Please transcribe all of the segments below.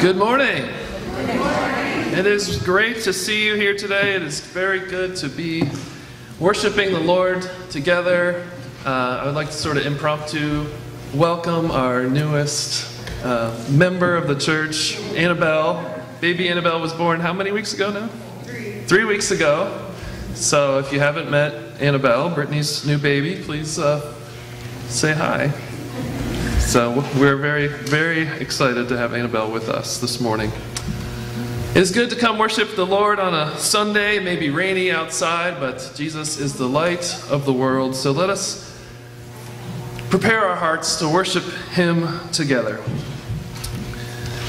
Good morning. It is great to see you here today. It is very good to be worshiping the Lord together. Uh, I would like to sort of impromptu welcome our newest uh, member of the church, Annabelle. Baby Annabelle was born how many weeks ago now? Three. Three weeks ago. So if you haven't met Annabelle, Brittany's new baby, please uh, say hi. So we're very, very excited to have Annabelle with us this morning. It's good to come worship the Lord on a Sunday. It may be rainy outside, but Jesus is the light of the world. So let us prepare our hearts to worship Him together.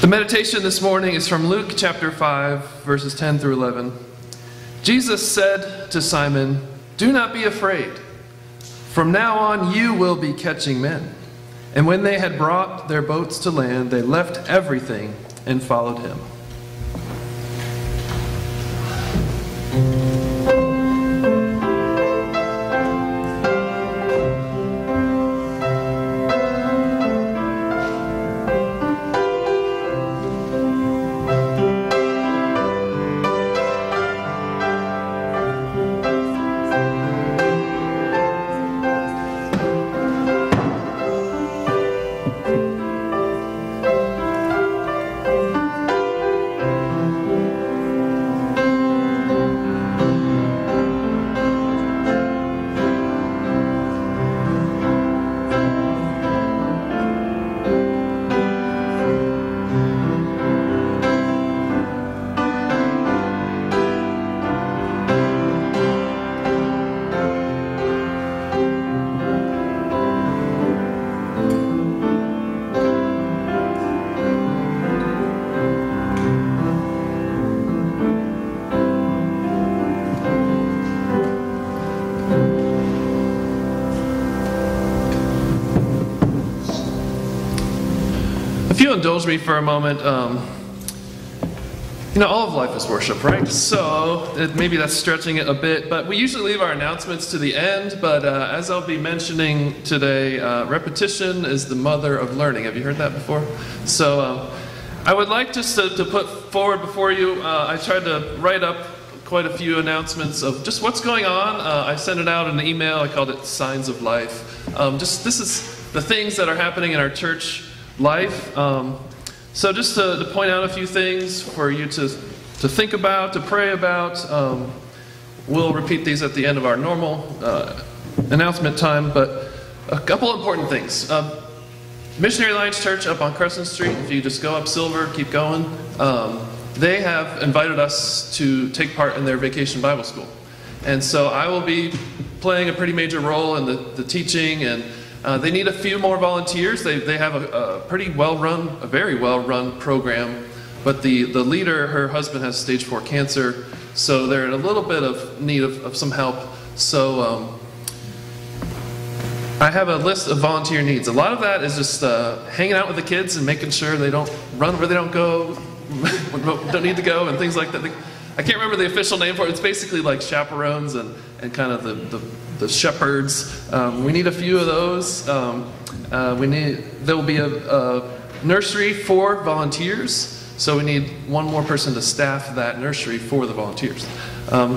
The meditation this morning is from Luke chapter 5, verses 10 through 11. Jesus said to Simon, Do not be afraid. From now on, you will be catching men. And when they had brought their boats to land, they left everything and followed him. Indulge me for a moment, um, you know, all of life is worship, right? So it, maybe that's stretching it a bit, but we usually leave our announcements to the end. But uh, as I'll be mentioning today, uh, repetition is the mother of learning. Have you heard that before? So um, I would like just to, to put forward before you, uh, I tried to write up quite a few announcements of just what's going on. Uh, I sent it out in an email, I called it Signs of Life. Um, just this is the things that are happening in our church life. Um, so, just to, to, point out a few things for you to, to think about, to pray about. Um, we'll repeat these at the end of our normal uh, announcement time, but a couple important things. Um, Missionary Alliance Church up on Crescent Street, if you just go up Silver, keep going, um, they have invited us to take part in their vacation Bible school. And so I will be playing a pretty major role in the, the teaching and uh, they need a few more volunteers. They, they have a, a pretty well run, a very well run program. But the, the leader, her husband has stage four cancer, so they're in a little bit of need of, of some help. So um, I have a list of volunteer needs. A lot of that is just uh, hanging out with the kids and making sure they don't run where they don't go, don't need to go, and things like that. I can't remember the official name for it. It's basically like chaperones and, and kind of the, the, the shepherds. Um, we need a few of those. Um, uh, we need, there will be a, a, nursery for volunteers. So we need one more person to staff that nursery for the volunteers. Um,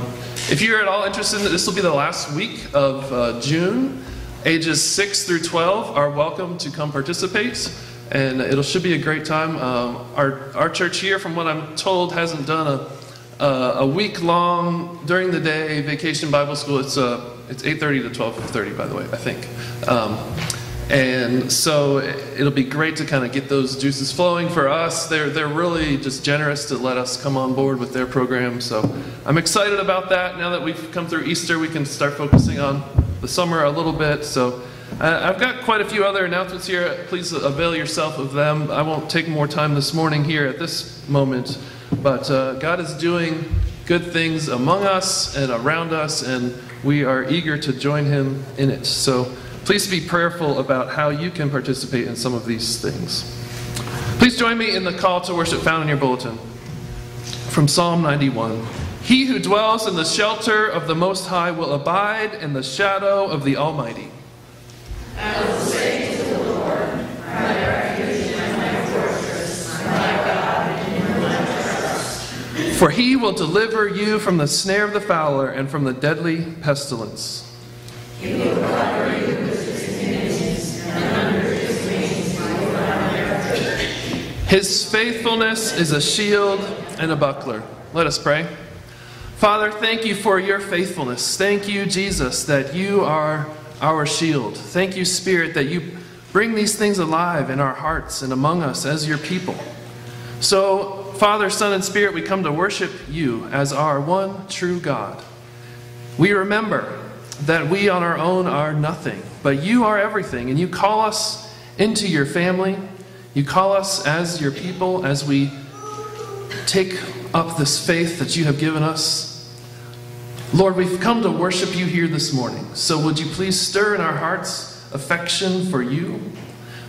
if you're at all interested, in this will be the last week of uh, June. Ages 6 through 12 are welcome to come participate and it should be a great time. Um, our, our church here, from what I'm told, hasn't done a uh, a week long during the day vacation Bible school. It's uh, it's 8:30 to 12:30, by the way, I think. Um, and so it'll be great to kind of get those juices flowing for us. They're they're really just generous to let us come on board with their program. So I'm excited about that. Now that we've come through Easter, we can start focusing on the summer a little bit. So. Uh, I've got quite a few other announcements here. Please avail yourself of them. I won't take more time this morning here at this moment. But uh, God is doing good things among us and around us, and we are eager to join Him in it. So please be prayerful about how you can participate in some of these things. Please join me in the call to worship found in your bulletin from Psalm 91. He who dwells in the shelter of the Most High will abide in the shadow of the Almighty. I will say to the Lord, my refuge and my fortress, my God For he will deliver you from the snare of the fowler and from the deadly pestilence. He His faithfulness is a shield and a buckler. Let us pray. Father, thank you for your faithfulness. Thank you, Jesus, that you are our shield. Thank you, Spirit, that you bring these things alive in our hearts and among us as your people. So, Father, Son, and Spirit, we come to worship you as our one true God. We remember that we on our own are nothing, but you are everything, and you call us into your family. You call us as your people as we take up this faith that you have given us. Lord, we've come to worship you here this morning. So would you please stir in our hearts affection for you?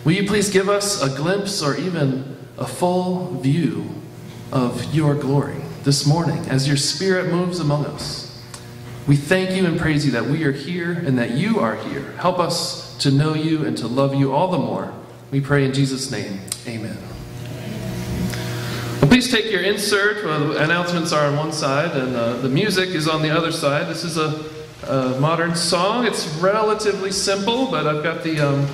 Will you please give us a glimpse or even a full view of your glory this morning as your spirit moves among us? We thank you and praise you that we are here and that you are here. Help us to know you and to love you all the more. We pray in Jesus' name. Amen. Well, please take your insert. Well, the announcements are on one side and uh, the music is on the other side. This is a, a, modern song. It's relatively simple, but I've got the, um,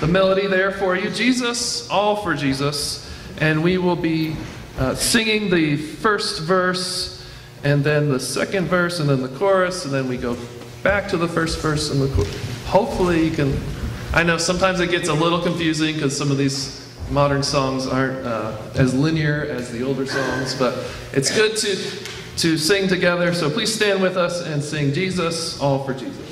the melody there for you. Jesus, all for Jesus. And we will be uh, singing the first verse and then the second verse, and then the chorus, and then we go back to the first verse and the chorus. Hopefully, you can. I know sometimes it gets a little confusing because some of these modern songs aren't uh, as linear as the older songs, but it's good to to sing together. So please stand with us and sing Jesus, all for Jesus.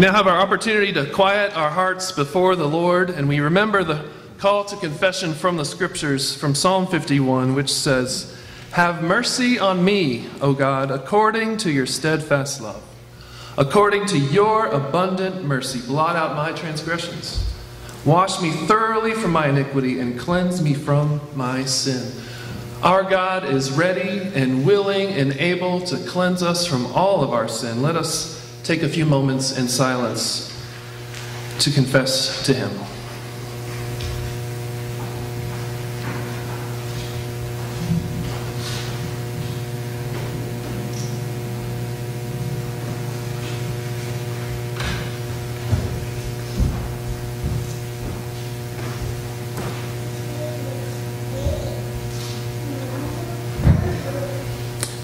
We now have our opportunity to quiet our hearts before the Lord, and we remember the call to confession from the scriptures from Psalm 51, which says, Have mercy on me, O God, according to your steadfast love. According to your abundant mercy, blot out my transgressions. Wash me thoroughly from my iniquity and cleanse me from my sin. Our God is ready and willing and able to cleanse us from all of our sin. Let us take a few moments in silence to confess to Him.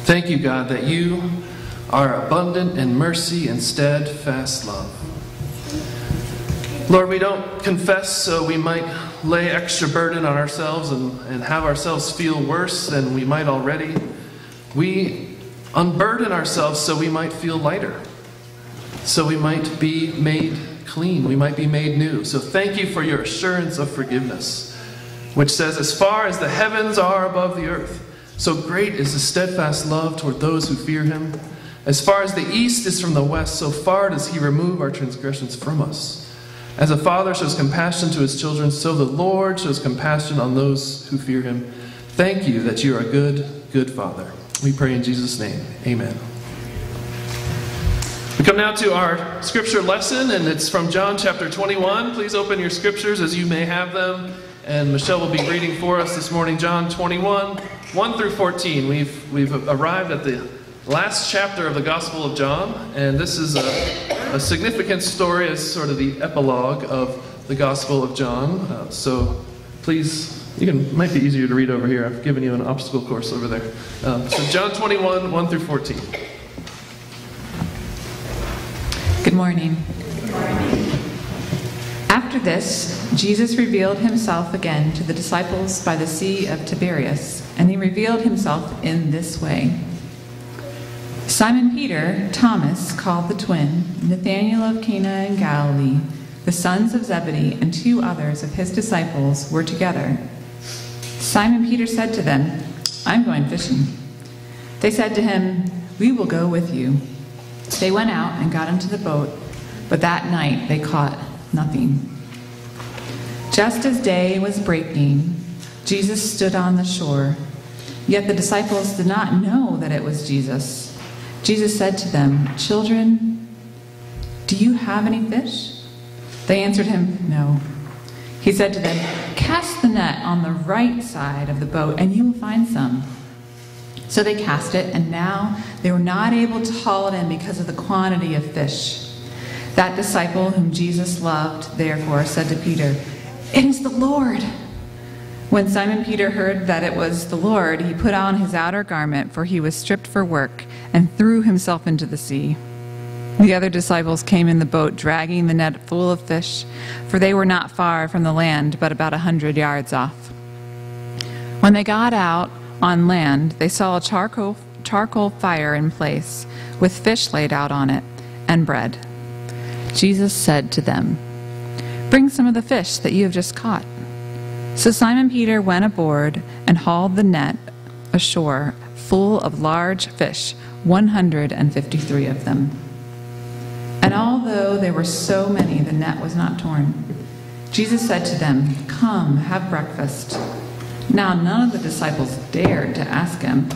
Thank you, God, that you are abundant in mercy and steadfast love. Lord, we don't confess so we might lay extra burden on ourselves and, and have ourselves feel worse than we might already. We unburden ourselves so we might feel lighter, so we might be made clean, we might be made new. So thank you for your assurance of forgiveness, which says, As far as the heavens are above the earth, so great is the steadfast love toward those who fear him. As far as the east is from the west, so far does he remove our transgressions from us. As a father shows compassion to his children, so the Lord shows compassion on those who fear him. Thank you that you are a good, good father. We pray in Jesus' name. Amen. We come now to our scripture lesson, and it's from John chapter 21. Please open your scriptures as you may have them. And Michelle will be reading for us this morning, John 21, 1 through 14. We've, we've arrived at the last chapter of the Gospel of John, and this is a, a significant story as sort of the epilogue of the Gospel of John. Uh, so please, you can might be easier to read over here. I've given you an obstacle course over there. Um, so John 21, 1 through 14. Good morning. After this, Jesus revealed himself again to the disciples by the Sea of Tiberias, and he revealed himself in this way. Simon Peter, Thomas, called the twin, Nathanael of Cana in Galilee, the sons of Zebedee, and two others of his disciples were together. Simon Peter said to them, I'm going fishing. They said to him, We will go with you. They went out and got into the boat, but that night they caught nothing. Just as day was breaking, Jesus stood on the shore. Yet the disciples did not know that it was Jesus. Jesus said to them, Children, do you have any fish? They answered him, No. He said to them, Cast the net on the right side of the boat, and you will find some. So they cast it, and now they were not able to haul it in because of the quantity of fish. That disciple whom Jesus loved, therefore, said to Peter, It is the Lord. When Simon Peter heard that it was the Lord, he put on his outer garment, for he was stripped for work, and threw himself into the sea. The other disciples came in the boat, dragging the net full of fish, for they were not far from the land, but about a hundred yards off. When they got out on land, they saw a charcoal, charcoal fire in place, with fish laid out on it, and bread. Jesus said to them, Bring some of the fish that you have just caught. So Simon Peter went aboard and hauled the net ashore full of large fish, 153 of them. And although there were so many, the net was not torn. Jesus said to them, Come, have breakfast. Now none of the disciples dared to ask him,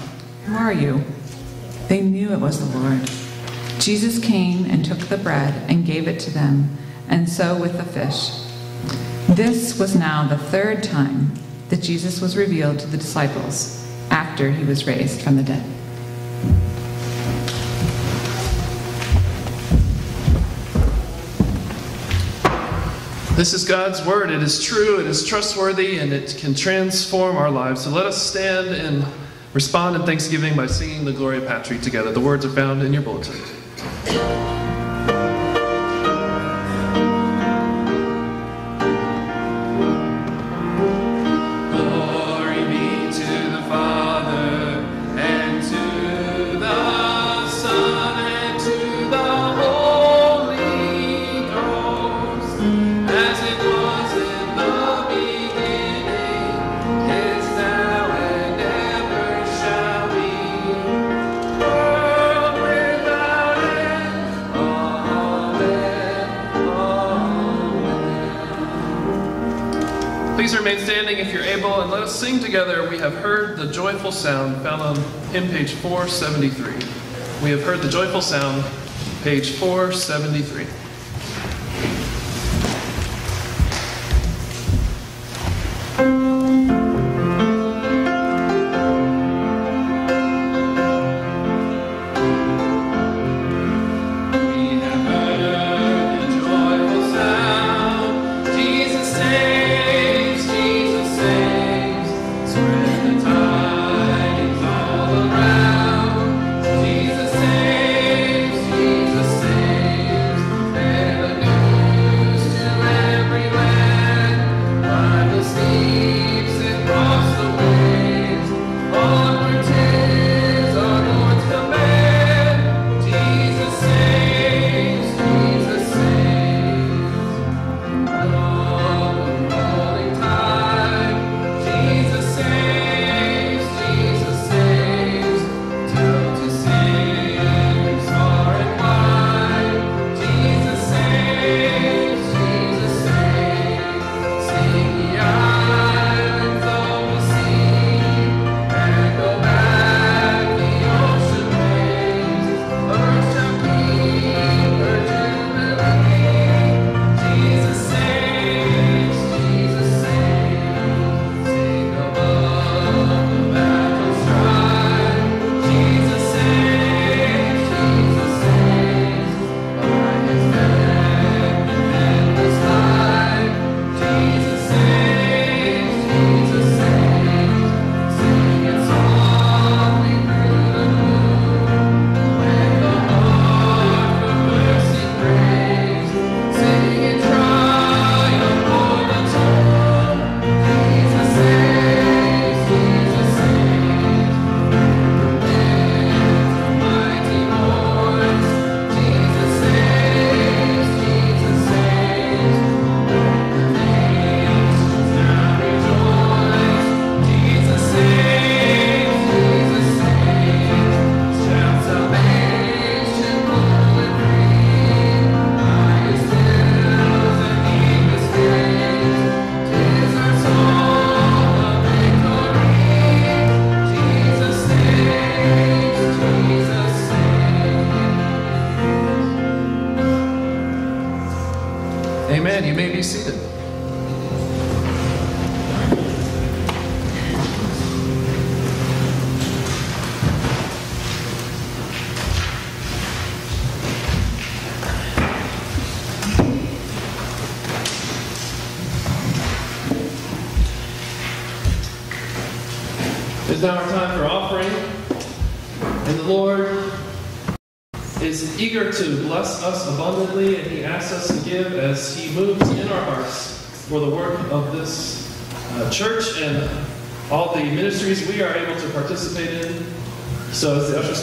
Who are you? They knew it was the Lord. Jesus came and took the bread and gave it to them, and so with the fish. This was now the third time that Jesus was revealed to the disciples after he was raised from the dead. This is God's word. It is true, it is trustworthy, and it can transform our lives. So let us stand and respond in thanksgiving by singing the Gloria Patri together. The words are found in your bulletin. Standing if you're able and let us sing together. We have heard the joyful sound found on hymn page 473. We have heard the joyful sound, page 473.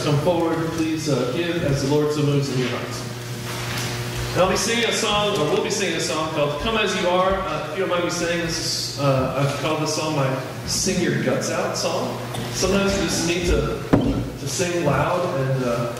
Come forward, please uh, give as the Lord so moves in your hearts. And I'll be singing a song, or we'll be singing a song called Come As You Are. Uh, if you don't mind me saying, this is, uh, I've called this song my Sing Your Guts Out song. Sometimes you just need to, to sing loud and uh,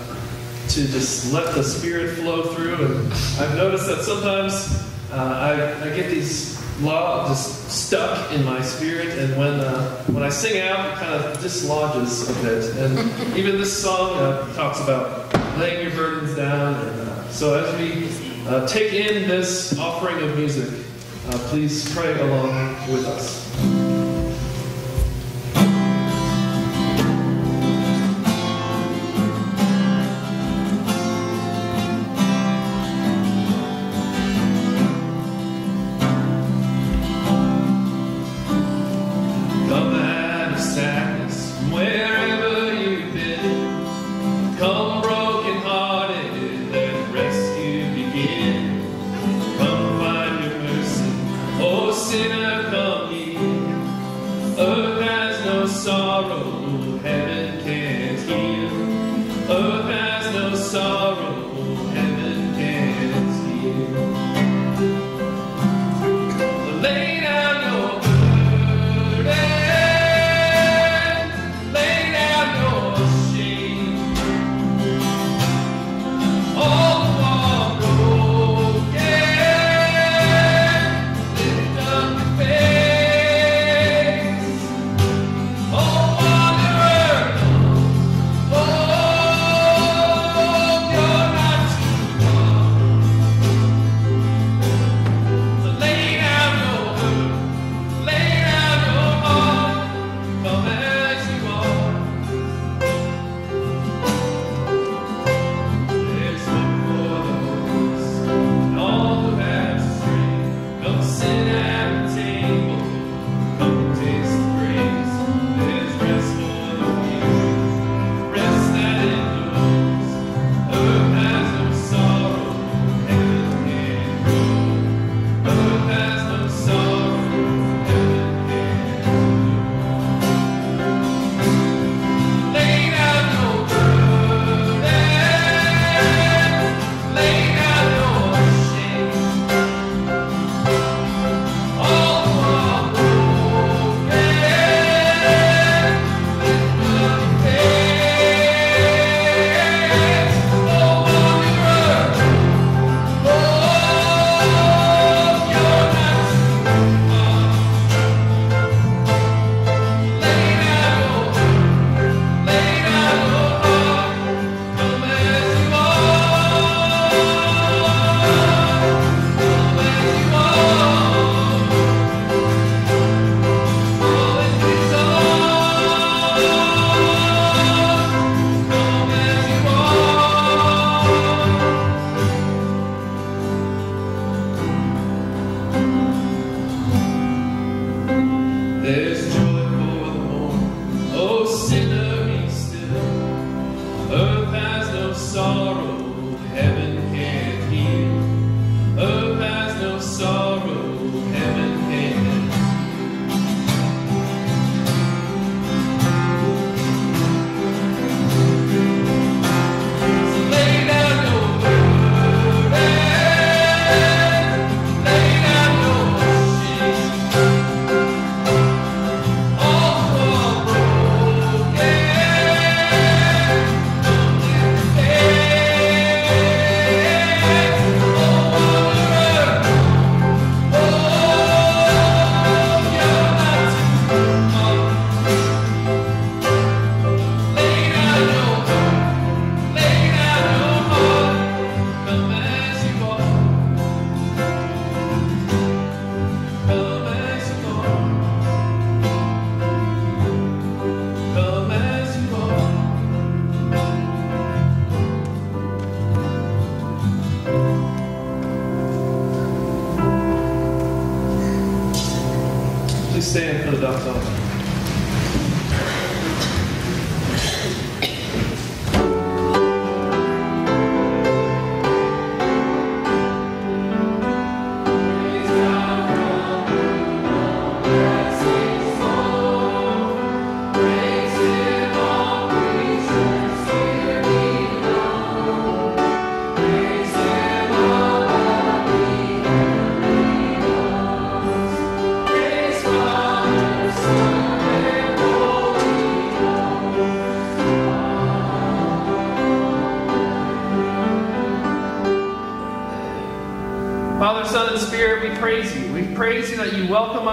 to just let the Spirit flow through. And I've noticed that sometimes uh, I, I get these law just stuck in my spirit, and when uh, when I sing out, it kind of dislodges a bit. And even this song uh, talks about laying your burdens down. And uh, so as we uh, take in this offering of music, uh, please pray along with us.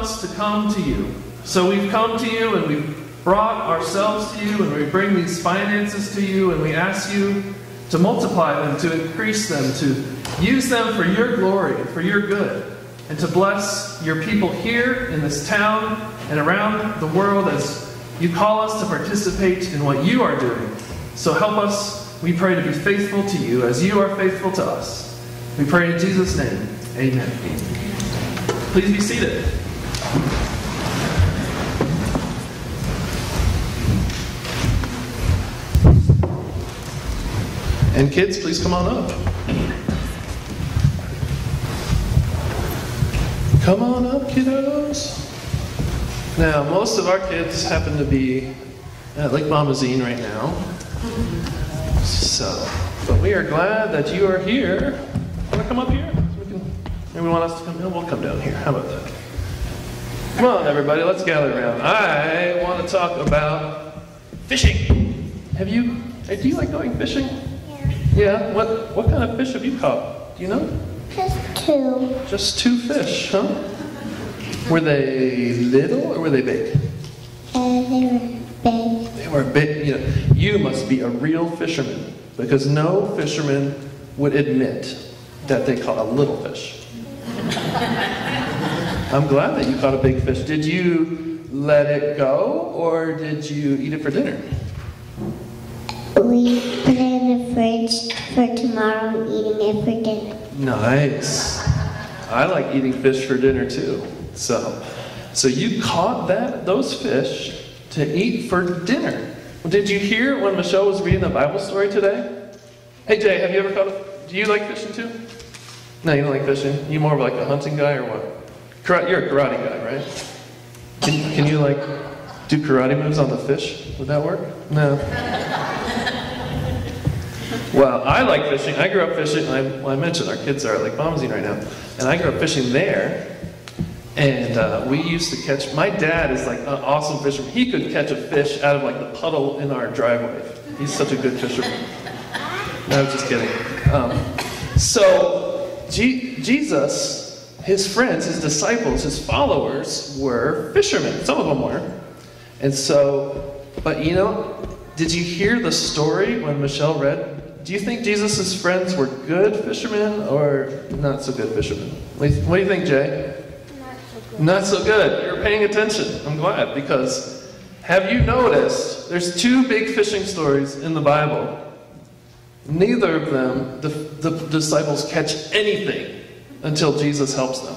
Us to come to you. So we've come to you and we've brought ourselves to you and we bring these finances to you and we ask you to multiply them, to increase them, to use them for your glory, for your good, and to bless your people here in this town and around the world as you call us to participate in what you are doing. So help us, we pray, to be faithful to you as you are faithful to us. We pray in Jesus' name. Amen. Please be seated. And kids, please come on up. Come on up, kiddos. Now, most of our kids happen to be at Lake Bomoseen right now. So, but we are glad that you are here. Want to come up here? So we can, us to come? No, we'll come down here. How about that? Come on, everybody, let's gather around. I want to talk about fishing. Have you? Do you like going fishing? Yeah. What What kind of fish have you caught? Do you know? Just two. Just two fish, huh? Were they little or were they big? And they were big. They were big. You, know, you must be a real fisherman because no fisherman would admit that they caught a little fish. I'm glad that you caught a big fish. Did you let it go or did you eat it for dinner? We fridge for tomorrow and eating it for dinner. Nice. I like eating fish for dinner too. So, so you caught that those fish to eat for dinner. Did you hear when Michelle was reading the Bible story today? Hey Jay, have you ever caught a? Do you like fishing too? No, you don't like fishing. You more of like a hunting guy or what? Karate, you're a karate guy, right? Can, can you like do karate moves on the fish? Would that work? No. Well, I like fishing. I grew up fishing. I, well, I mentioned our kids are at Lake Bomoseen right now, and I grew up fishing there. And uh, we used to catch. My dad is like an awesome fisherman. He could catch a fish out of like the puddle in our driveway. He's such a good fisherman. No, I'm just kidding. Um, so, G- Jesus, his friends, his disciples, his followers were fishermen. Some of them were. And so, but you know, did you hear the story when Michelle read? Do you think Jesus' friends were good fishermen or not so good fishermen? What do you, what do you think, Jay? Not so good. You're paying attention. I'm glad because have you noticed there's two big fishing stories in the Bible? Neither of them, the, the disciples catch anything until Jesus helps them.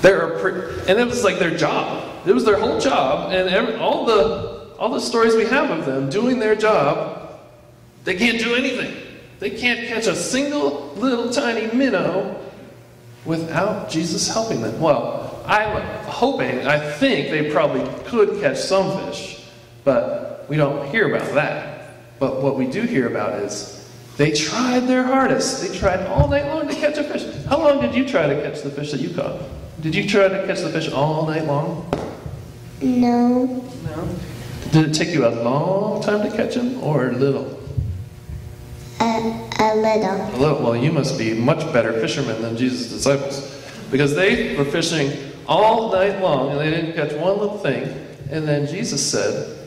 They're pre- and it was like their job. It was their whole job, and every, all the all the stories we have of them doing their job, they can't do anything. They can't catch a single little tiny minnow without Jesus helping them. Well, I'm hoping, I think they probably could catch some fish, but we don't hear about that. But what we do hear about is they tried their hardest. They tried all night long to catch a fish. How long did you try to catch the fish that you caught? Did you try to catch the fish all night long? No. No. Did it take you a long time to catch them or little? A, a little. A little. Well, you must be much better fishermen than Jesus' disciples because they were fishing all night long and they didn't catch one little thing. And then Jesus said,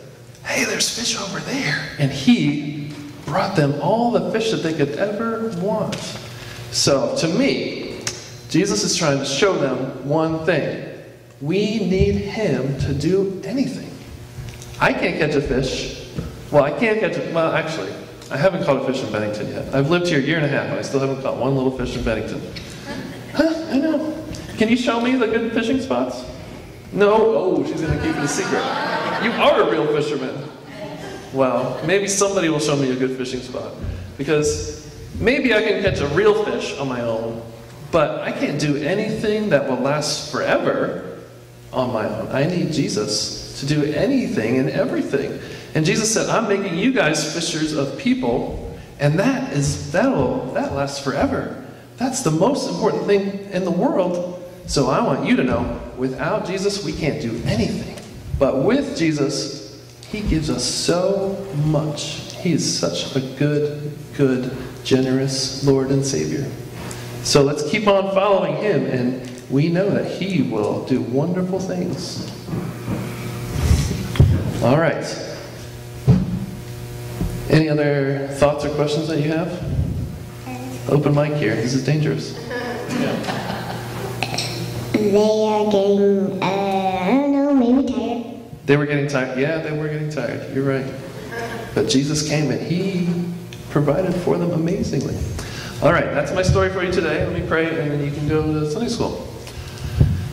Hey, there's fish over there. And he brought them all the fish that they could ever want. So, to me, Jesus is trying to show them one thing we need him to do anything. I can't catch a fish. Well, I can't catch a. Well, actually, I haven't caught a fish in Bennington yet. I've lived here a year and a half, and I still haven't caught one little fish in Bennington. Huh, I know. Can you show me the good fishing spots? No? Oh, she's going to keep it a secret. You are a real fisherman. Well, maybe somebody will show me a good fishing spot. Because maybe I can catch a real fish on my own, but I can't do anything that will last forever on my own. I need Jesus to do anything and everything. And Jesus said, I'm making you guys fishers of people, and that is that'll that lasts forever. That's the most important thing in the world. So I want you to know, without Jesus, we can't do anything. But with Jesus, he gives us so much. He is such a good, good, generous Lord and Savior. So let's keep on following Him, and we know that He will do wonderful things. All right. Any other thoughts or questions that you have? Open mic here. This is dangerous. Yeah. They are getting, uh, I don't know, maybe tired. They were getting tired. Yeah, they were getting tired. You're right. But Jesus came and He provided for them amazingly. All right, that's my story for you today. Let me pray and then you can go to Sunday school.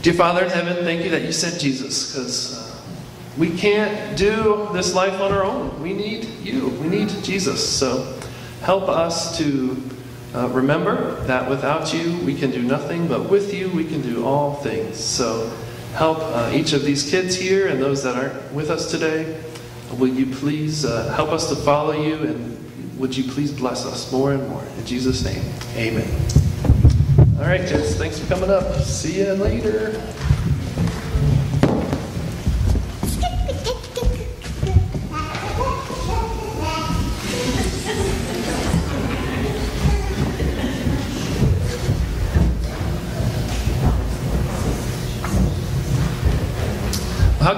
Dear Father in heaven, thank you that you sent Jesus because uh, we can't do this life on our own. We need you, we need Jesus. So help us to uh, remember that without you we can do nothing, but with you we can do all things. So help uh, each of these kids here and those that aren't with us today. Will you please uh, help us to follow you and would you please bless us more and more? In Jesus' name, amen. All right, kids, thanks for coming up. See you later.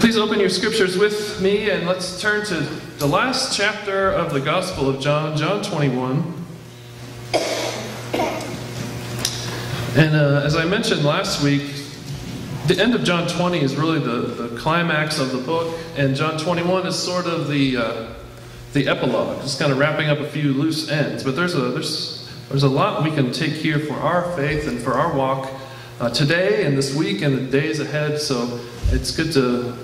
Please open your scriptures with me and let's turn to the last chapter of the Gospel of John, John 21. And uh, as I mentioned last week, the end of John 20 is really the, the climax of the book, and John 21 is sort of the, uh, the epilogue, just kind of wrapping up a few loose ends. But there's a, there's, there's a lot we can take here for our faith and for our walk uh, today and this week and the days ahead. So it's good to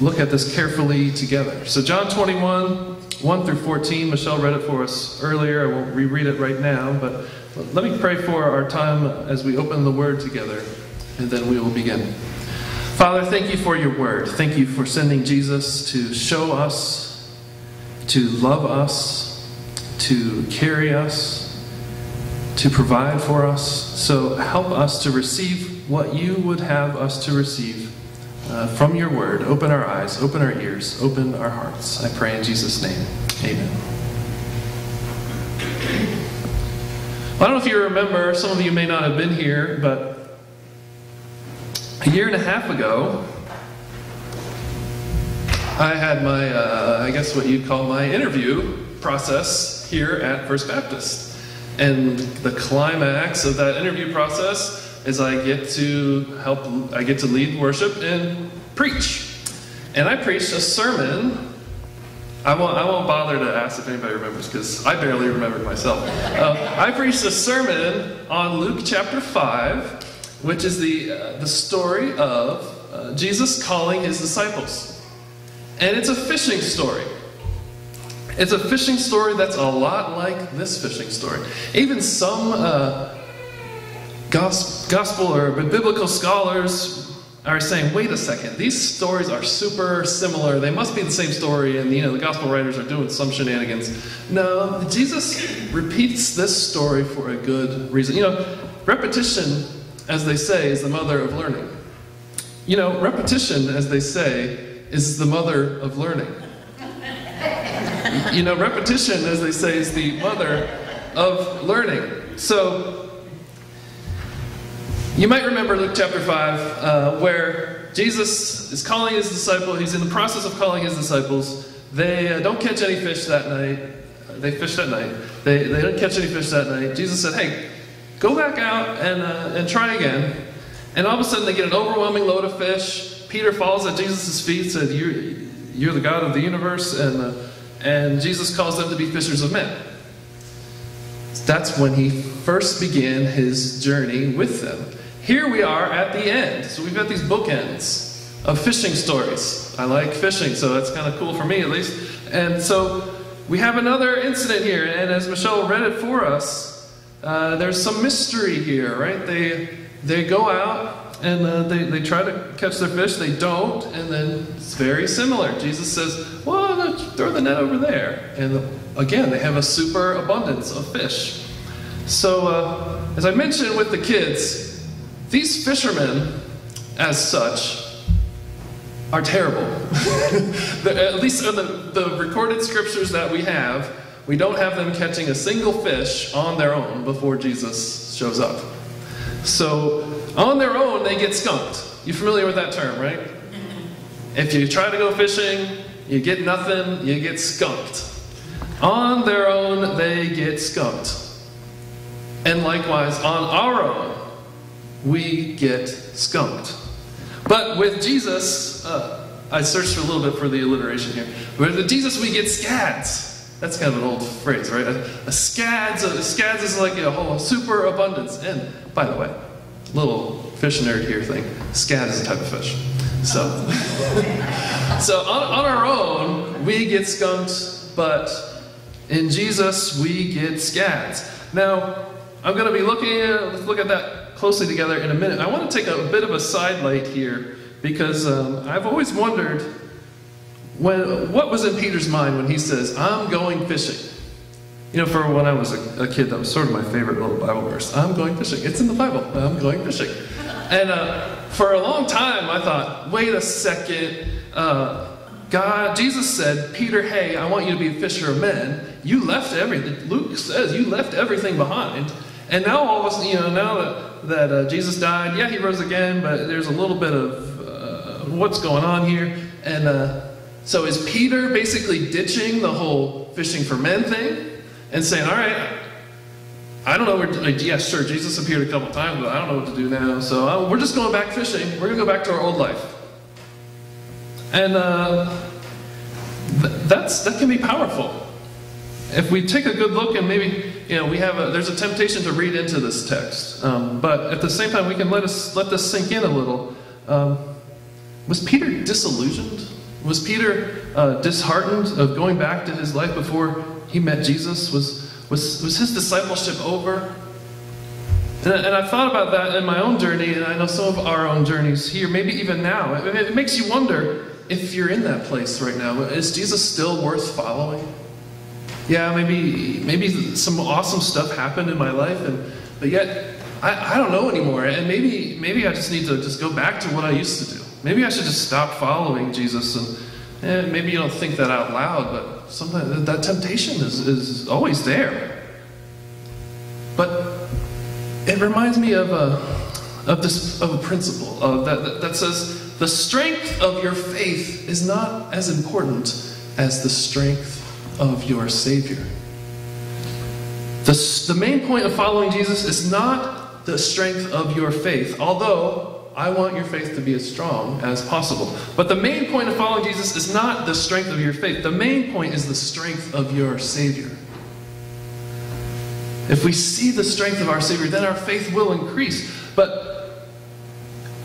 look at this carefully together. So, John 21, 1 through 14, Michelle read it for us earlier. I won't reread it right now, but let me pray for our time as we open the Word together, and then we will begin. Father, thank you for your Word. Thank you for sending Jesus to show us, to love us, to carry us, to provide for us. So, help us to receive what you would have us to receive uh, from your word. Open our eyes, open our ears, open our hearts. I pray in Jesus' name. Amen. Well, I don't know if you remember, some of you may not have been here, but a year and a half ago, I had my, uh, I guess what you'd call my interview process here at First Baptist. And the climax of that interview process is I get to help, I get to lead worship and preach. And I preached a sermon. I won't, I won't bother to ask if anybody remembers because I barely remembered myself. Uh, I preached a sermon on Luke chapter 5, which is the, uh, the story of uh, Jesus calling his disciples. And it's a fishing story. It's a fishing story that's a lot like this fishing story. Even some uh, gospel or biblical scholars are saying, wait a second, these stories are super similar. They must be the same story, and you know the gospel writers are doing some shenanigans. No, Jesus repeats this story for a good reason. You know, repetition, as they say, is the mother of learning. You know, repetition, as they say, is the mother of learning. You know, repetition, as they say, is the mother of learning. So You might remember Luke chapter 5, uh, where Jesus is calling his disciples, he's in the process of calling his disciples. They uh, don't catch any fish that night. They fish that night. They, they don't catch any fish that night. Jesus said, Hey, go back out and, uh, and try again. And all of a sudden, they get an overwhelming load of fish. Peter falls at Jesus' feet, said, You're, you're the God of the universe. And, uh, and Jesus calls them to be fishers of men. That's when he first began his journey with them. Here we are at the end. So we've got these bookends of fishing stories. I like fishing, so that's kind of cool for me at least. And so we have another incident here, and as Michelle read it for us, uh, there's some mystery here, right? They they go out and uh, they, they try to catch their fish, they don't, and then it's very similar. Jesus says, Well, throw the net over there. And again, they have a super abundance of fish. So, uh, as I mentioned with the kids, these fishermen, as such, are terrible. At least in the, the recorded scriptures that we have, we don't have them catching a single fish on their own before Jesus shows up. So, on their own, they get skunked. You familiar with that term, right? If you try to go fishing, you get nothing, you get skunked. On their own, they get skunked. And likewise, on our own, we get skunked. But with Jesus, uh, I searched a little bit for the alliteration here. With Jesus, we get scads. That's kind of an old phrase, right? A, a scads, a, scads is like a whole super abundance. And by the way, little fish nerd here thing, scad is a type of fish. So, so on, on our own, we get skunked, but in Jesus, we get scads. Now, I'm going to be looking at, let's look at that closely together in a minute. I want to take a, a bit of a sidelight here because um, I've always wondered when, what was in Peter's mind when he says, I'm going fishing? You know, for when I was a, a, kid, that was sort of my favorite little Bible verse. I'm going fishing. It's in the Bible. I'm going fishing. And uh, for a long time, I thought, wait a second. Uh, God, Jesus said, Peter, hey, I want you to be a fisher of men. You left everything. Luke says you left everything behind. And now all of a sudden, you know, now that, that uh, Jesus died, yeah, he rose again, but there's a little bit of uh, what's going on here. And uh, so is Peter basically ditching the whole fishing for men thing and saying, all right, I don't know where, like, yeah, sure, Jesus appeared a couple times, but I don't know what to do now. So uh, we're just going back fishing. We're going to go back to our old life. And uh, th- that's, that can be powerful. If we take a good look and maybe you know, we have a, there's a temptation to read into this text, um, but at the same time, we can let us let this sink in a little. Um, was Peter disillusioned? Was Peter uh, disheartened of going back to his life before he met Jesus? Was was was his discipleship over? And, and I've thought about that in my own journey, and I know some of our own journeys here, maybe even now. It, it makes you wonder if you're in that place right now. Is Jesus still worth following? Yeah, maybe maybe some awesome stuff happened in my life, and but yet I, I don't know anymore. And maybe maybe I just need to just go back to what I used to do. Maybe I should just stop following Jesus. And, eh, maybe you don't think that out loud, but sometimes that temptation is, is always there. But it reminds me of a of this of a principle of that, that that says the strength of your faith is not as important as the strength of your Savior. The, the main point of following Jesus is not the strength of your faith, although I want your faith to be as strong as possible. But the main point of following Jesus is not the strength of your faith, the main point is the strength of your Savior. If we see the strength of our Savior, then our faith will increase. But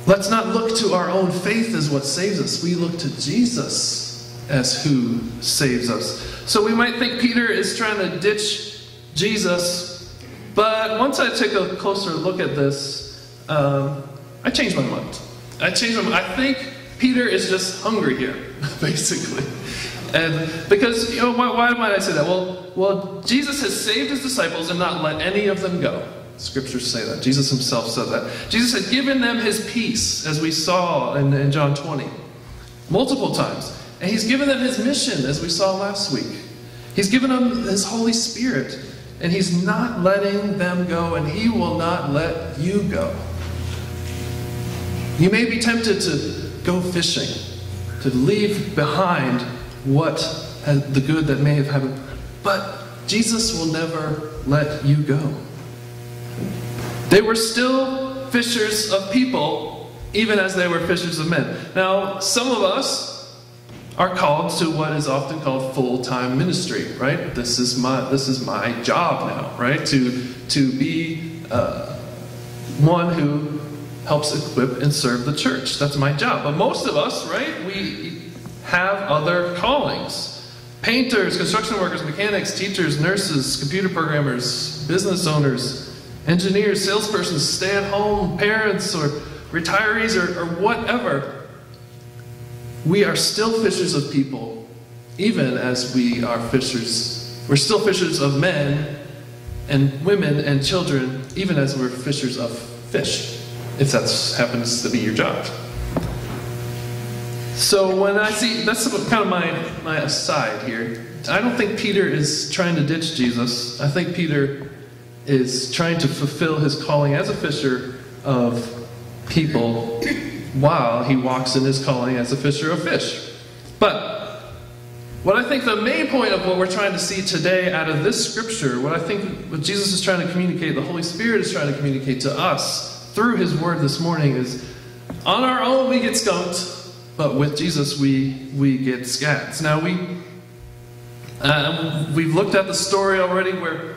let's not look to our own faith as what saves us. We look to Jesus as who saves us. So we might think Peter is trying to ditch Jesus, but once I take a closer look at this, um, I changed my mind. I changed my mind. I think Peter is just hungry here, basically. And because, you know, why, why might I say that? Well, well, Jesus has saved his disciples and not let any of them go. Scriptures say that. Jesus himself said that. Jesus had given them his peace, as we saw in, in John 20, multiple times. And he's given them his mission, as we saw last week. He's given them his Holy Spirit, and he's not letting them go, and he will not let you go. You may be tempted to go fishing, to leave behind what uh, the good that may have happened, but Jesus will never let you go. They were still fishers of people, even as they were fishers of men. Now, some of us are called to what is often called full-time ministry, right? This is my this is my job now, right? To to be uh, one who helps equip and serve the church. That's my job. But most of us, right? We have other callings. Painters, construction workers, mechanics, teachers, nurses, computer programmers, business owners, engineers, salespersons, stay at home parents, or retirees, or, or whatever. We are still fishers of people, even as we are fishers. We're still fishers of men and women and children, even as we're fishers of fish, if that happens to be your job. So when I see, that's kind of my, my aside here. I don't think Peter is trying to ditch Jesus. I think Peter is trying to fulfill his calling as a fisher of people while he walks in his calling as a fisher of fish. But what I think the main point of what we're trying to see today out of this scripture, what I think what Jesus is trying to communicate, the Holy Spirit is trying to communicate to us through his word this morning is on our own we get skunked, but with Jesus, we, we get scads. Now, we, uh, we've looked at the story already where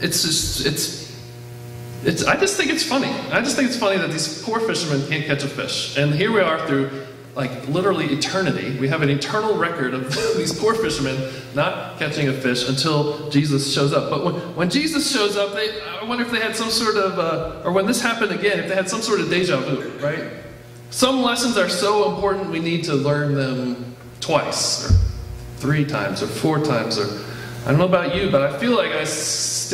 it's just, it's, it's, I just think it's funny. I just think it's funny that these poor fishermen can't catch a fish. And here we are through like literally eternity. We have an eternal record of these poor fishermen not catching a fish until Jesus shows up. But when, when Jesus shows up, they, I wonder if they had some sort of, uh, or when this happened again, if they had some sort of deja vu, right? Some lessons are so important we need to learn them twice, or three times, or four times, or I don't know about you, but I feel like I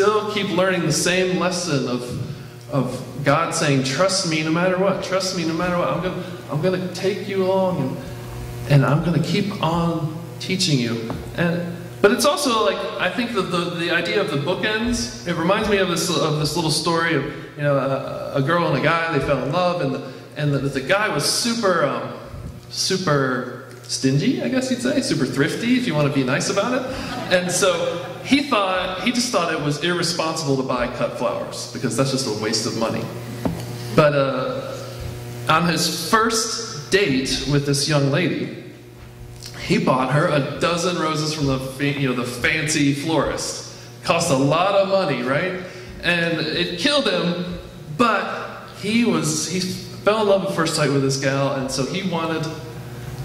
still keep learning the same lesson of, of God saying, Trust me no matter what, trust me no matter what. I'm going to I'm going to take you along and, and I'm going to keep on teaching you. And but it's also like I think that the, the idea of the bookends. It reminds me of this of this little story of you know a, a girl and a guy they fell in love and the, and the, the guy was super, um, super stingy, I guess you'd say, super thrifty, if you want to be nice about it. And so he thought, he just thought it was irresponsible to buy cut flowers because that's just a waste of money. But uh, on his first date with this young lady, he bought her a dozen roses from the you know the fancy florist. Cost a lot of money, right? And it killed him, but he was he fell in love at first sight with this gal, and so he wanted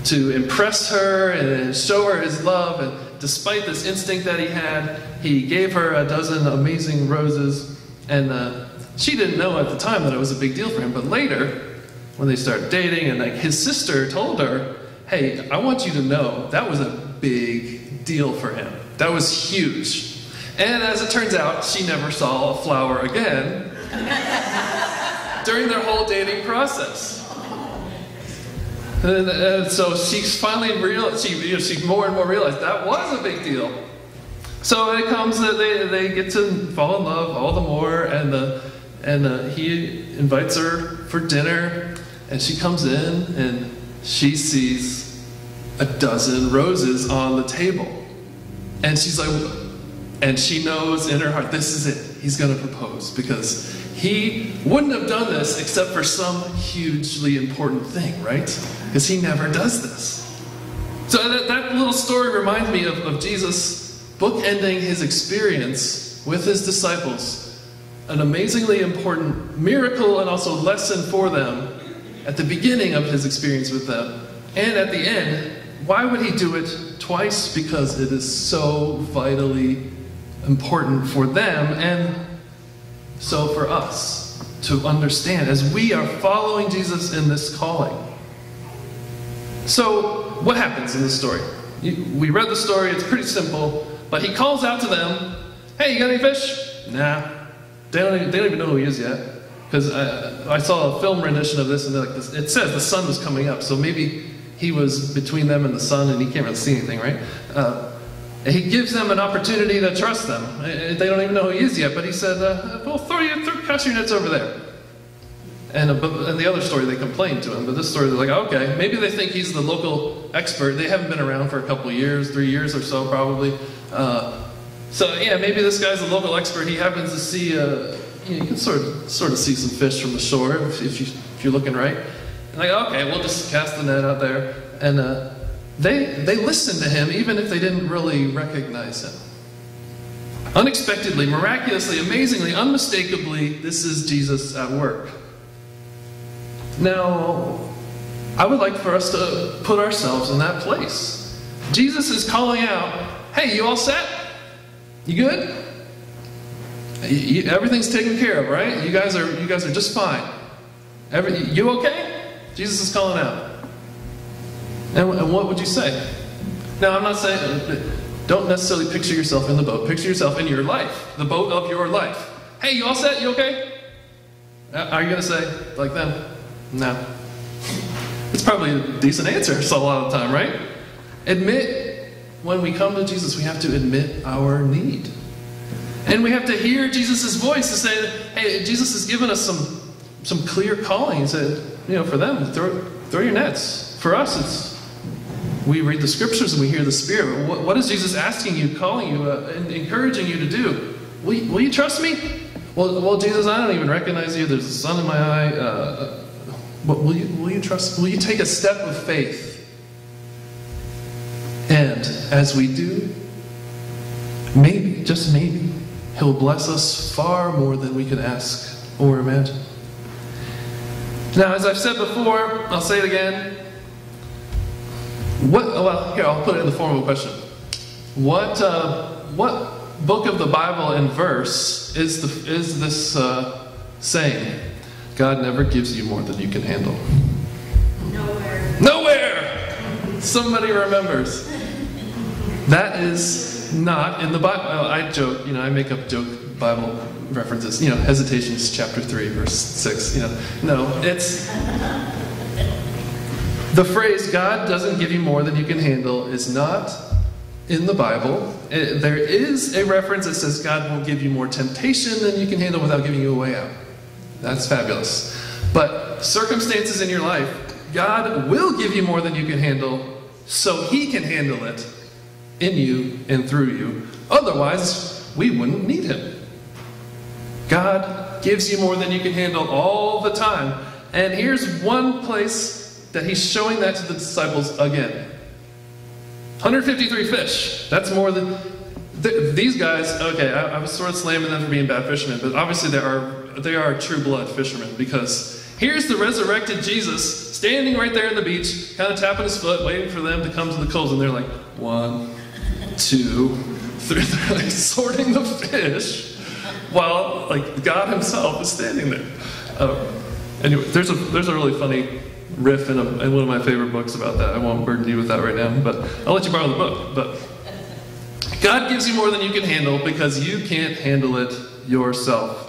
to impress her and show her his love. And despite this instinct that he had, he gave her a dozen amazing roses. And uh, she didn't know at the time that it was a big deal for him. But later, when they started dating, and like his sister told her, "Hey, I want you to know that was a big deal for him. That was huge." And as it turns out, she never saw a flower again during their whole dating process. And, and uh, so she finally realized, she, you know, she more and more realized that was a big deal. So it comes that they, they get to fall in love all the more, and, the, and uh, he invites her for dinner, and she comes in, and she sees a dozen roses on the table. And she's like, and she knows in her heart, this is it. He's going to propose because he wouldn't have done this except for some hugely important thing, right? Because he never does this. So that, that little story reminds me of, of Jesus bookending his experience with his disciples, an amazingly important miracle and also lesson for them at the beginning of his experience with them. And at the end, why would he do it twice? Because it is so vitally important for them and so for us to understand as we are following Jesus in this calling. So, what happens in this story? We read the story, it's pretty simple, but he calls out to them, Hey, you got any fish? Nah. They don't even, they don't even know who he is yet. Because I, I, saw a film rendition of this, and like it says the sun was coming up, so maybe he was between them and the sun, and he can't really see anything, right? Uh, he gives them an opportunity to trust them. They don't even know who he is yet, but he said, uh, "Well, throw your, throw, cast your nets over there." And, and the other story, they complained to him. But this story, they're like, okay, maybe they think he's the local expert. They haven't been around for a couple years, three years or so, probably. Uh, so yeah, maybe this guy's a local expert. He happens to see, uh, you, know, you can sort of sort of see some fish from the shore if, if you if you're looking right. And like, okay, we'll just cast the net out there. And uh, they they listened to him even if they didn't really recognize him. Unexpectedly, miraculously, amazingly, unmistakably, this is Jesus at work. Now, I would like for us to put ourselves in that place. Jesus is calling out, "Hey, you all set? You good? You, you, everything's taken care of, right? You guys are you guys are just fine. Every, you okay? Jesus is calling out. And, and what would you say? Now, I'm not saying don't necessarily picture yourself in the boat. Picture yourself in your life, the boat of your life. Hey, you all set? You okay? Uh, are you going to say like them? No. It's probably a decent answer so a lot of the time, right? Admit when we come to Jesus, we have to admit our need. And we have to hear Jesus' voice to say, hey, Jesus has given us some, some clear calling. He said, you know, for them, throw, throw your nets. For us, it's we read the scriptures and we hear the Spirit. What, what is Jesus asking you, calling you, uh, and encouraging you to do? Will you, will you trust me? Well, well, Jesus, I don't even recognize you. There's a sun in my eye. Uh, but will you, will you trust? Will you take a step of faith? And as we do, maybe, just maybe, He'll bless us far more than we can ask or imagine. Now, as I've said before, I'll say it again. What? Well, here I'll put it in the form of a question. What? Uh, what book of the Bible and verse is the is this uh, saying? God never gives you more than you can handle. Nowhere. Nowhere. Somebody remembers. That is not in the Bible. I joke, you know, I make up joke Bible references. You know, Hesitations chapter 3, verse 6. You know, no, it's. The phrase, God doesn't give you more than you can handle, is not in the Bible. It, there is a reference that says God will give you more temptation than you can handle without giving you a way out. That's fabulous. But circumstances in your life, God will give you more than you can handle so He can handle it in you and through you. Otherwise, we wouldn't need Him. God gives you more than you can handle all the time. And here's one place that He's showing that to the disciples again 153 fish. That's more than. Th- these guys, okay, I, I was sort of slamming them for being bad fishermen, but obviously there are they are true blood fishermen because here's the resurrected Jesus standing right there on the beach, kind of tapping his foot, waiting for them to come to the coals, and they're like, one, two, three. They're like sorting the fish while like God Himself is standing there. Uh, anyway, there's a there's a really funny riff in, a, in one of my favorite books about that. I won't burden you with that right now, but I'll let you borrow the book. But God gives you more than you can handle because you can't handle it yourself.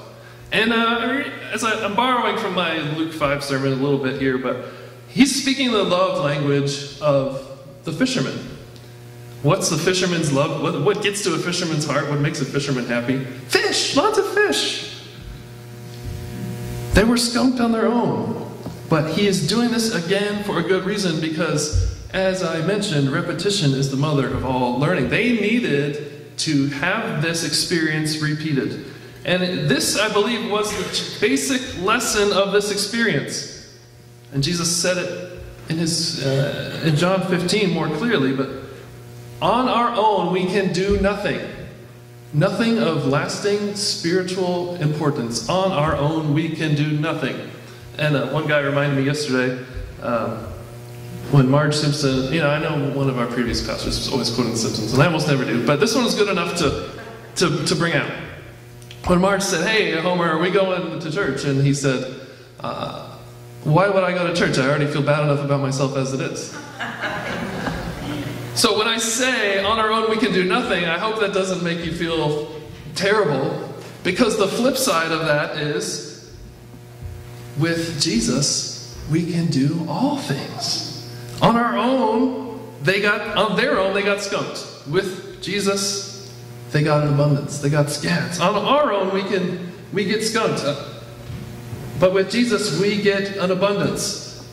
And uh, as I, am borrowing from my Luke 5 sermon a little bit here, but he's speaking the love language of the fisherman. What's the fisherman's love? What, what gets to a fisherman's heart? What makes a fisherman happy? Fish! Lots of fish! They were skunked on their own. But he is doing this again for a good reason because, as I mentioned, repetition is the mother of all learning. They needed to have this experience repeated. And this, I believe, was the basic lesson of this experience. And Jesus said it in, his, uh, in John 15 more clearly, but on our own we can do nothing. Nothing of lasting spiritual importance. On our own we can do nothing. And uh, one guy reminded me yesterday um, when Marge Simpson, you know, I know one of our previous pastors was always quoting Simpsons, and I almost never do, but this one was good enough to, to, to bring out. When Marge said, Hey, Homer, are we going to church? And he said, uh, Why would I go to church? I already feel bad enough about myself as it is. so when I say on our own we can do nothing, I hope that doesn't make you feel terrible, because the flip side of that is with Jesus, we can do all things. On our own, they got on their own they got skunked. With Jesus, they got an abundance. They got scads. On our own, we can we get skunked. Uh, But with Jesus, we get an abundance.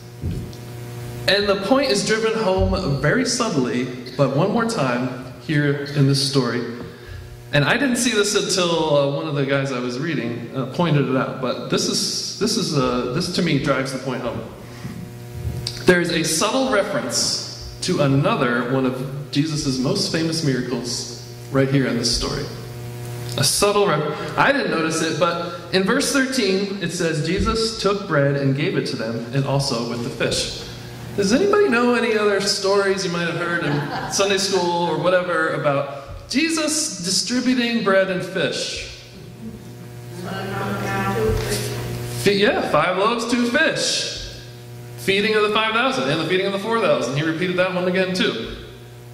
And the point is driven home very subtly, but one more time here in this story. And I didn't see this until uh, one of the guys I was reading uh, pointed it out. But this is this is uh, this to me drives the point home. There is a subtle reference to another one of Jesus' most famous miracles right here in this story. A subtle reference. I didn't notice it, but in verse 13 it says Jesus took bread and gave it to them, and also with the fish. Does anybody know any other stories you might have heard in Sunday school or whatever about Jesus distributing bread and fish? Yeah, five loaves, two fish. Feeding of the 5,000 and the feeding of the 4,000. He repeated that one again too.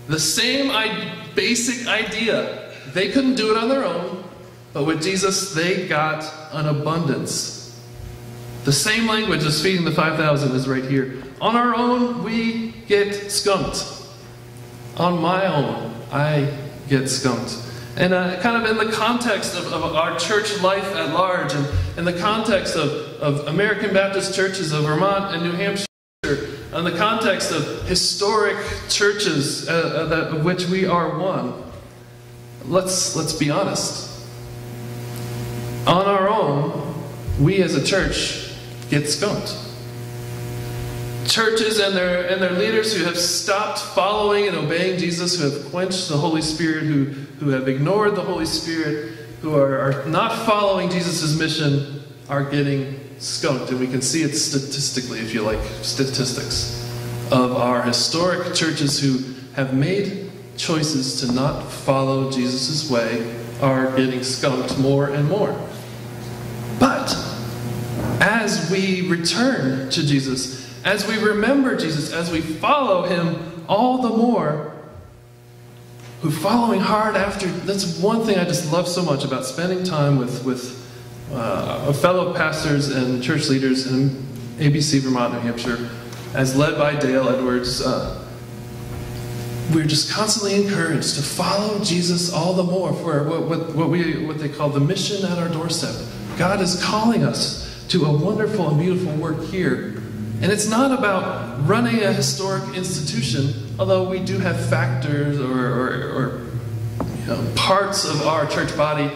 The same I- basic idea. They couldn't do it on their own, but with Jesus, they got an abundance. The same language as feeding the 5,000 is right here. On our own, we get skunked. On my own, I get skunked. And uh, kind of in the context of, of our church life at large, and in the context of, of American Baptist churches of Vermont and New Hampshire, in the context of historic churches uh, uh, that, of which we are one, let's, let's be honest. On our own, we as a church get skunked. Churches and their, and their leaders who have stopped following and obeying Jesus, who have quenched the Holy Spirit, who, who have ignored the Holy Spirit, who are, are not following Jesus' mission, are getting skunked. And we can see it statistically, if you like, statistics of our historic churches who have made choices to not follow Jesus' way are getting skunked more and more. But as we return to Jesus, as we remember Jesus, as we follow him all the more, who following hard after that's one thing I just love so much about spending time with with uh, fellow pastors and church leaders in ABC Vermont, New Hampshire, as led by Dale Edwards. Uh, we're just constantly encouraged to follow Jesus all the more for what, what, what, we, what they call the mission at our doorstep. God is calling us to a wonderful and beautiful work here. And it's not about running a historic institution, although we do have factors or, or, or you know, parts of our church body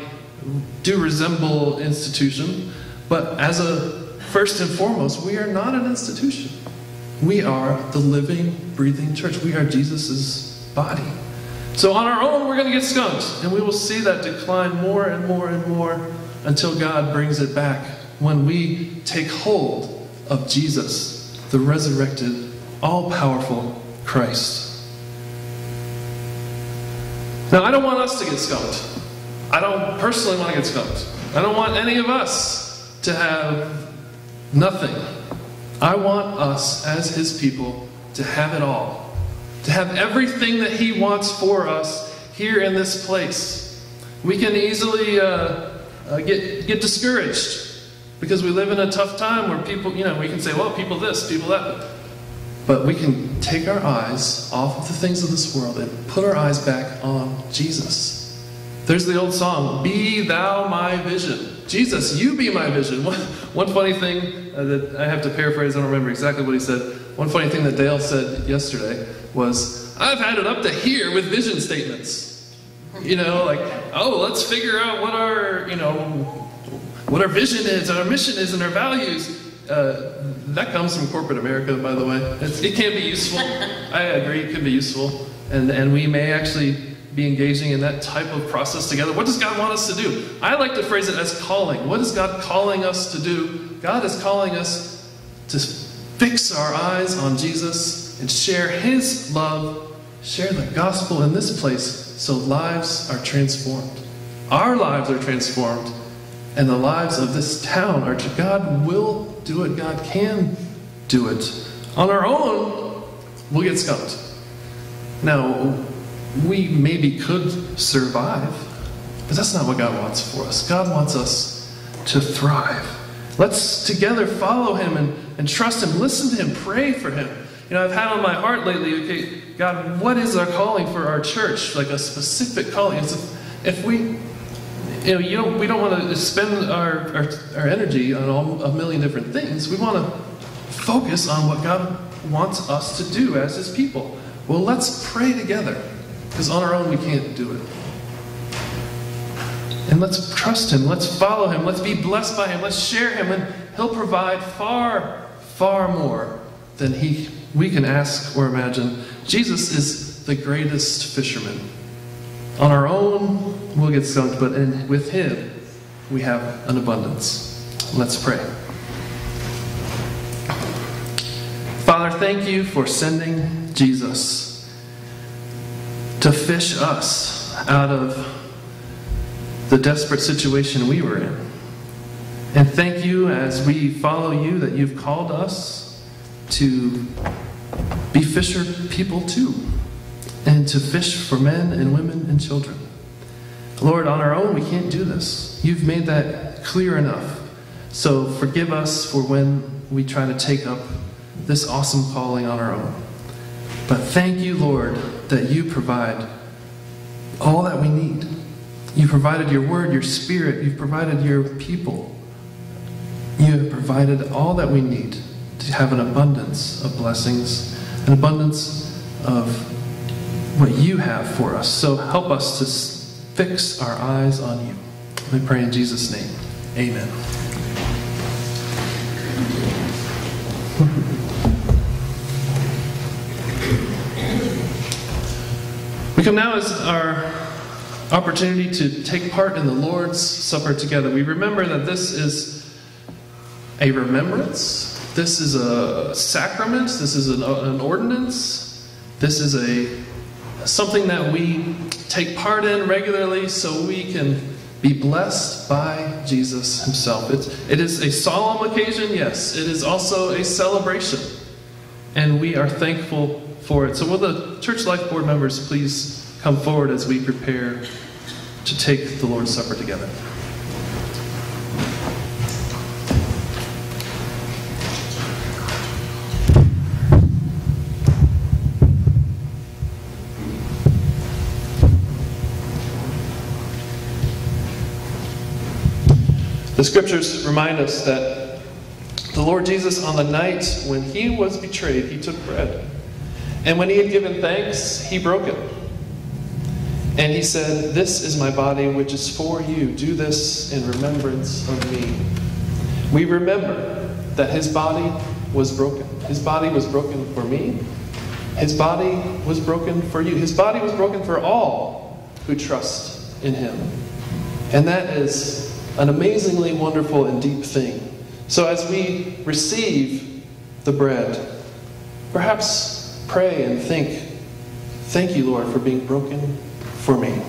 do resemble institution. But as a first and foremost, we are not an institution. We are the living, breathing church. We are Jesus' body. So on our own, we're going to get skunked, and we will see that decline more and more and more until God brings it back when we take hold of Jesus, the resurrected, all powerful Christ. Now, I don't want us to get skunked. I don't personally want to get skunked. I don't want any of us to have nothing. I want us as His people to have it all, to have everything that He wants for us here in this place. We can easily uh, uh, get, get discouraged because we live in a tough time where people, you know, we can say, well, people this, people that. But we can take our eyes off of the things of this world and put our eyes back on Jesus. There's the old song, Be Thou My Vision. Jesus, you be my vision. One, one funny thing uh, that I have to paraphrase, I don't remember exactly what he said. One funny thing that Dale said yesterday was, I've had it up to here with vision statements. You know, like, oh, let's figure out what our, you know, what our vision is, and our mission is, and our values. Uh, that comes from corporate America, by the way. It's, it can be useful. I agree, it can be useful. And, and we may actually be engaging in that type of process together. What does God want us to do? I like to phrase it as calling. What is God calling us to do? God is calling us to fix our eyes on Jesus and share His love, share the gospel in this place so lives are transformed. Our lives are transformed, and the lives of this town are. God will do it, God can do it. On our own, we'll get skunked. Now, we maybe could survive, but that's not what God wants for us. God wants us to thrive. Let's together follow Him and, and trust Him, listen to Him, pray for Him. You know, I've had on my heart lately, okay, God, what is our calling for our church? Like a specific calling. If, if we you know, you don't, we don't want to spend our, our, our energy on all, a million different things. We want to focus on what God wants us to do as His people. Well, let's pray together, because on our own we can't do it. And let's trust Him, let's follow Him, let's be blessed by Him, let's share Him, and He'll provide far, far more than he, we can ask or imagine. Jesus is the greatest fisherman. On our own, we'll get skunked, but in, with Him, we have an abundance. Let's pray. Father, thank you for sending Jesus to fish us out of the desperate situation we were in. And thank you as we follow you that you've called us to be fisher people too, and to fish for men and women and children. Lord, on our own, we can't do this. You've made that clear enough. So forgive us for when we try to take up this awesome calling on our own. But thank you, Lord, that you provide all that we need. You provided your word, your spirit, you've provided your people. You have provided all that we need to have an abundance of blessings, an abundance of what you have for us. So help us to fix our eyes on you. We pray in Jesus' name. Amen. Come now as our opportunity to take part in the Lord's Supper together. We remember that this is a remembrance, this is a sacrament, this is an, an ordinance, this is a something that we take part in regularly so we can be blessed by Jesus himself. It is a solemn occasion, yes. It is also a celebration. And we are thankful for it. So, will the Church Life Board members please come forward as we prepare to take the Lord's Supper together? The scriptures remind us that the Lord Jesus, on the night when he was betrayed, he took bread. And when he had given thanks, he broke it. And he said, This is my body, which is for you. Do this in remembrance of me. We remember that his body was broken. His body was broken for me. His body was broken for you. His body was broken for all who trust in him. And that is an amazingly wonderful and deep thing. So as we receive the bread, perhaps pray and think, Thank you, Lord, for being broken for me.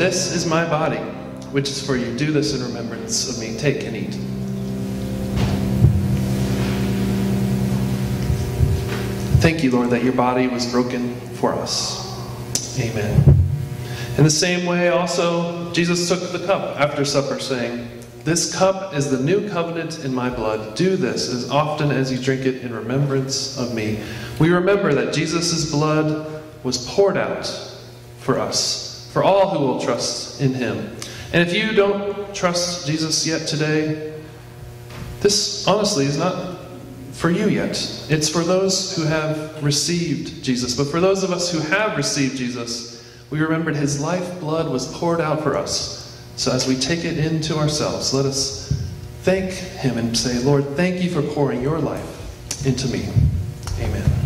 This is my body, which is for you. Do this in remembrance of me. Take and eat. Thank you, Lord, that your body was broken for us. Amen. In the same way, also, Jesus took the cup after supper, saying, This cup is the new covenant in my blood. Do this as often as you drink it in remembrance of me. We remember that Jesus' blood was poured out for us, for all who will trust in him. And if you don't trust Jesus yet today, this honestly is not for you yet. It's for those who have received Jesus. But for those of us who have received Jesus, we remembered his life blood was poured out for us. So as we take it into ourselves, let us thank him and say, Lord, thank you for pouring your life into me. Amen.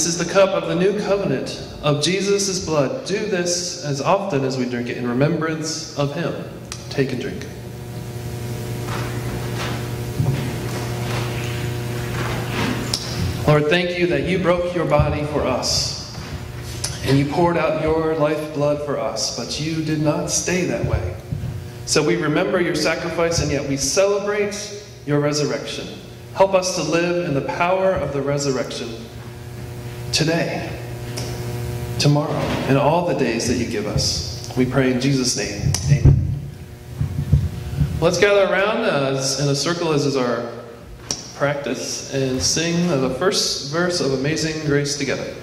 This is the cup of the new covenant of Jesus' blood. Do this as often as we drink it in remembrance of him. Take and drink. Lord, thank you that you broke your body for us and you poured out your lifeblood for us, but you did not stay that way. So we remember your sacrifice and yet we celebrate your resurrection. Help us to live in the power of the resurrection today, tomorrow, and all the days that you give us. We pray in Jesus' name. Amen. Let's gather around as, in a circle, as is our practice, and sing the first verse of Amazing Grace together.